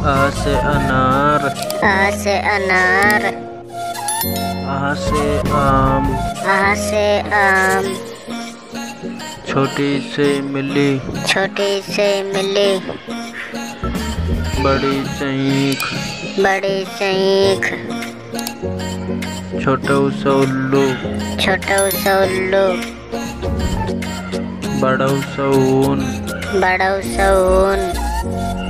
आ से अनार। आ से अनार। आ से आम। आ से आम। छोटी से मिली। छोटी से मिली। बड़ी चईख बड़ी सईख छोटू सा उल्लू। छोटू सा उल्लू। बड़ऊ सा ऊन। बड़ऊ सा ऊन।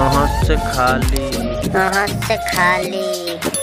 से खाली। हाथ से खाली।